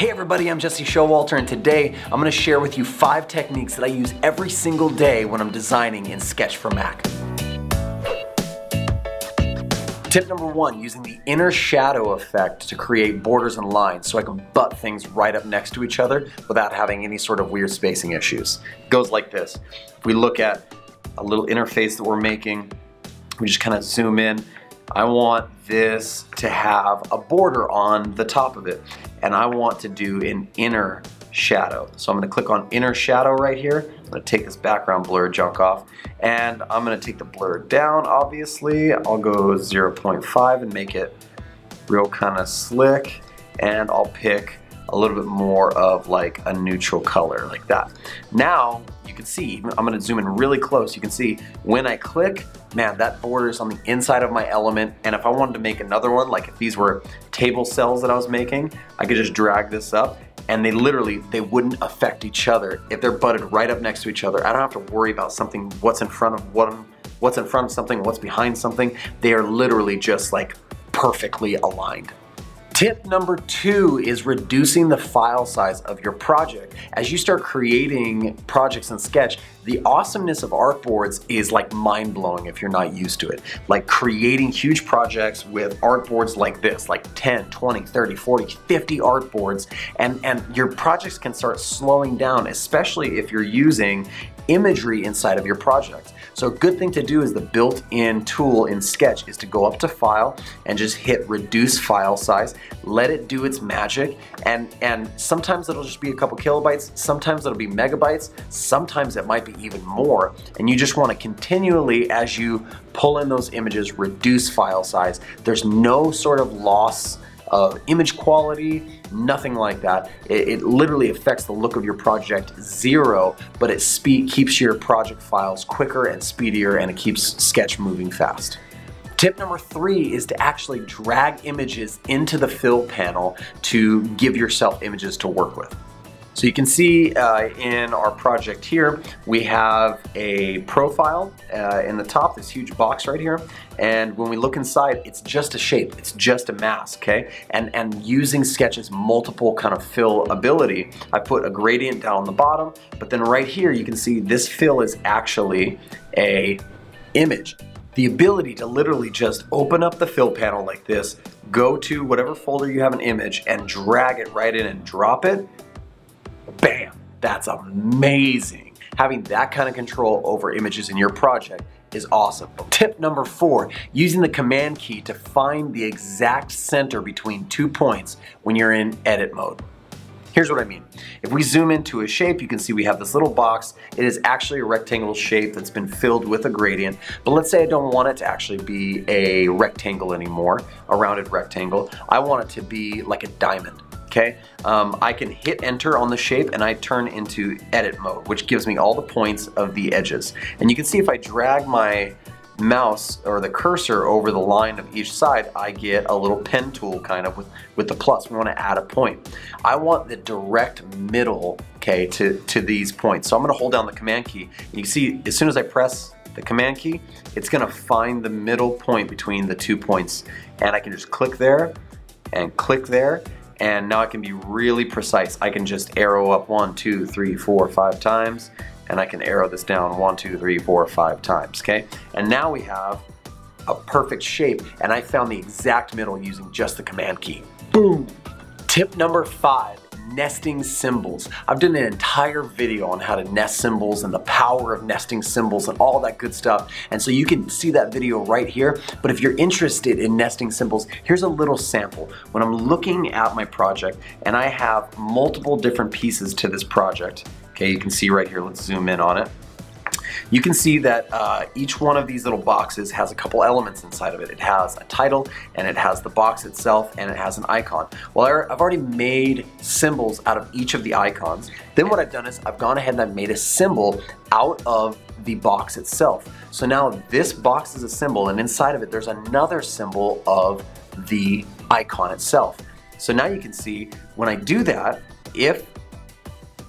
Hey everybody, I'm Jesse Showalter and today I'm going to share with you five techniques that I use every single day when I'm designing in Sketch for Mac. Tip number one, using the inner shadow effect to create borders and lines so I can butt things right up next to each other without having any sort of weird spacing issues. It goes like this. If we look at a little interface that we're making, we just kind of zoom in. I want this to have a border on the top of it and I want to do an inner shadow. So I'm gonna click on inner shadow right here. I'm gonna take this background blur junk off and I'm gonna take the blur down obviously. I'll go 0.5 and make it real kind of slick and I'll pick a little bit more of like a neutral color like that. Now you can see, I'm gonna zoom in really close, you can see when I click, man, that border is on the inside of my element and if I wanted to make another one, like if these were table cells that I was making, I could just drag this up and they literally, they wouldn't affect each other if they're butted right up next to each other. I don't have to worry about something, what's in front of what, what's in front of something, what's behind something. They are literally just like perfectly aligned. Tip number two is reducing the file size of your project. As you start creating projects in Sketch, the awesomeness of artboards is like mind-blowing if you're not used to it. Like creating huge projects with artboards like this, like 10, 20, 30, 40, 50 artboards, and, and your projects can start slowing down, especially if you're using imagery inside of your project. So a good thing to do is the built-in tool in Sketch is to go up to File and just hit Reduce File Size, let it do its magic, and, and sometimes it'll just be a couple kilobytes, sometimes it'll be megabytes, sometimes it might be even more, and you just want to continually, as you pull in those images, reduce file size. There's no sort of loss of image quality, nothing like that. It, it, literally affects the look of your project zero, but it speed, keeps your project files quicker and speedier and it keeps Sketch moving fast. Tip number three is to actually drag images into the fill panel to give yourself images to work with. So you can see uh, in our project here, we have a profile uh, in the top, this huge box right here. And when we look inside, it's just a shape, it's just a mask, okay? And, and using Sketch's multiple kind of fill ability, I put a gradient down the bottom, but then right here you can see this fill is actually a image. The ability to literally just open up the fill panel like this, go to whatever folder you have an image and drag it right in and drop it, Bam! That's amazing. Having that kind of control over images in your project is awesome. Tip number four, using the command key to find the exact center between two points when you're in edit mode. Here's what I mean. If we zoom into a shape, you can see we have this little box. It is actually a rectangle shape that's been filled with a gradient. But let's say I don't want it to actually be a rectangle anymore, a rounded rectangle. I want it to be like a diamond okay? Um, I can hit enter on the shape and I turn into edit mode, which gives me all the points of the edges. And you can see if I drag my mouse or the cursor over the line of each side, I get a little pen tool kind of with, with the plus. We want to add a point. I want the direct middle, okay, to, to these points. So I'm going to hold down the command key. And You can see as soon as I press the command key, it's going to find the middle point between the two points. And I can just click there and click there and now I can be really precise. I can just arrow up one, two, three, four, five times, and I can arrow this down one, two, three, four, five times, okay? And now we have a perfect shape, and I found the exact middle using just the command key. Boom! Tip number five, nesting symbols. I've done an entire video on how to nest symbols and the power of nesting symbols and all that good stuff. And so you can see that video right here. But if you're interested in nesting symbols, here's a little sample. When I'm looking at my project and I have multiple different pieces to this project, okay, you can see right here, let's zoom in on it. You can see that uh, each one of these little boxes has a couple elements inside of it. It has a title and it has the box itself and it has an icon. Well, I've already made symbols out of each of the icons. Then what I've done is I've gone ahead and I've made a symbol out of the box itself. So now this box is a symbol and inside of it there's another symbol of the icon itself. So now you can see when I do that, if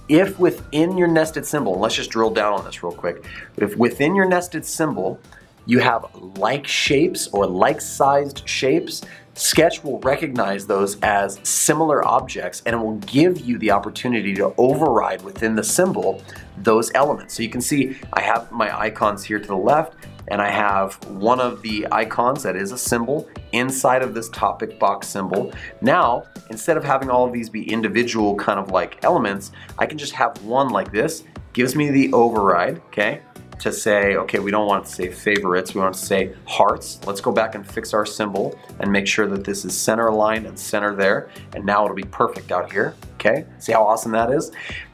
if within your nested symbol, let's just drill down on this real quick. If within your nested symbol, you have like shapes or like sized shapes, Sketch will recognize those as similar objects and it will give you the opportunity to override within the symbol those elements. So you can see I have my icons here to the left and I have one of the icons that is a symbol inside of this topic box symbol. Now, instead of having all of these be individual kind of like elements, I can just have one like this, gives me the override, okay? To say, okay, we don't want to say favorites, we want to say hearts. Let's go back and fix our symbol and make sure that this is center aligned and center there. And now it'll be perfect out here, okay? See how awesome that is?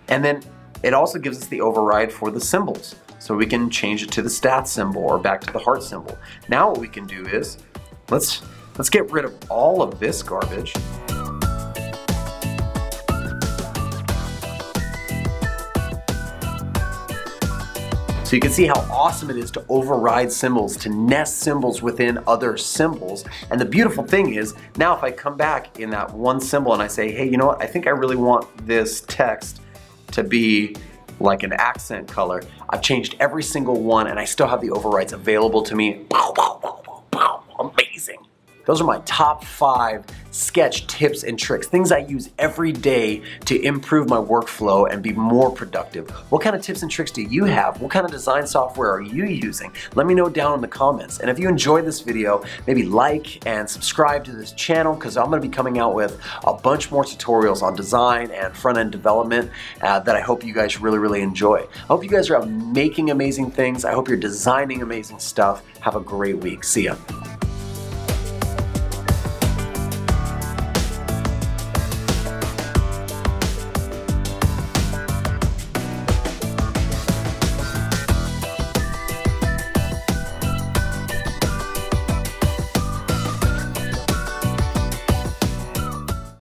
And then it also gives us the override for the symbols. So we can change it to the stat symbol or back to the heart symbol. Now what we can do is, let's, let's get rid of all of this garbage. So you can see how awesome it is to override symbols, to nest symbols within other symbols. And the beautiful thing is, now if I come back in that one symbol and I say, hey, you know what, I think I really want this text to be like an accent color. I've changed every single one and I still have the overrides available to me. Amazing. Those are my top five sketch tips and tricks, things I use every day to improve my workflow and be more productive. What kind of tips and tricks do you have? What kind of design software are you using? Let me know down in the comments. And if you enjoyed this video, maybe like and subscribe to this channel because I'm going to be coming out with a bunch more tutorials on design and front-end development uh, that I hope you guys really, really enjoy. I hope you guys are making amazing things. I hope you're designing amazing stuff. Have a great week. See ya.